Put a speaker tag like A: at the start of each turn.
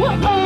A: Whoa.